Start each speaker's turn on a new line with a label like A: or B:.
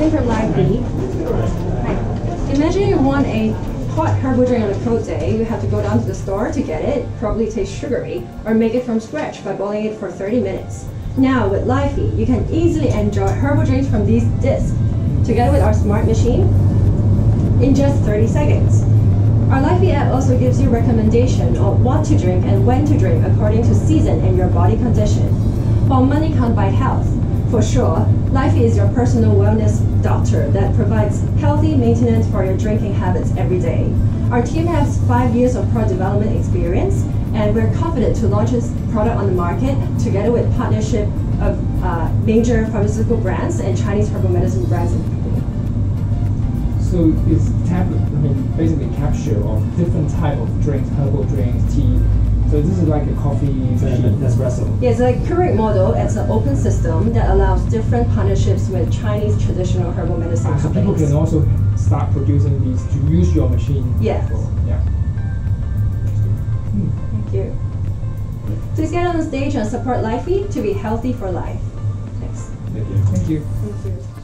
A: in from Lively. Hi. Imagine you want a hot herbal drink on a cold day. You have to go down to the store to get it, probably taste sugary, or make it from scratch by boiling it for 30 minutes. Now with Lively, you can easily enjoy herbal drinks from these discs, together with our smart machine, in just 30 seconds. Our Lively app also gives you recommendation on what to drink and when to drink according to season and your body condition. While money can't buy health, for sure, Life is your personal wellness doctor that provides healthy maintenance for your drinking habits every day. Our team has five years of product development experience, and we're confident to launch this product on the market together with partnership of uh, major pharmaceutical brands and Chinese herbal medicine brands
B: so it's tablet, I mean, basically capsule of different type of drinks, herbal drinks, tea. So this is like a coffee machine.
C: espresso.
A: Yeah, it's a Keurig model. It's an open system that allows different partnerships with Chinese traditional herbal medicine
B: Ah, so people can also start producing these to use your machine.
A: Yes.
B: for- yeah.
A: Thank you. Please get on the stage and support Lively to be healthy for life. Thanks.
C: Thank you.
B: Thank you.
A: Thank you.